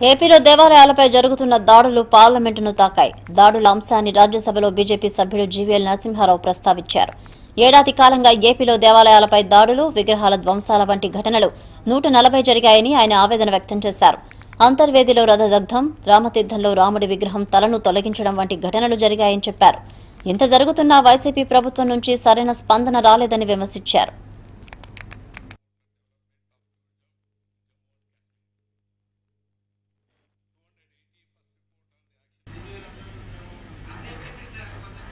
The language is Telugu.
ఏపీలో దేవాలయాలపై జరుగుతున్న దాడులు పార్లమెంటును తాకాయి. దాడుల అంశాన్ని రాజ్యసభలో బీజేపీ సభ్యుడు జీవీఎల్ నరసింహారావు ప్రస్తావించారు. ఏడాది కాలంగా ఏపీలో దేవాలయాలపై దాడులు విగ్రహాల ధ్వంసాల వంటి ఘటనలు నూట నలభై జరిగాయని ఆయన ఆవేదన వ్యక్తం చేశారు. అంతర్వేదిలో రథదగ్ధం రామతీర్థంలో రాముడి విగ్రహం తలను తొలగించడం వంటి ఘటనలు జరిగాయని చెప్పారు. ఇంత జరుగుతున్నా వైసీపీ ప్రభుత్వం నుంచి సరైన స్పందన రాలేదని విమర్శించారు.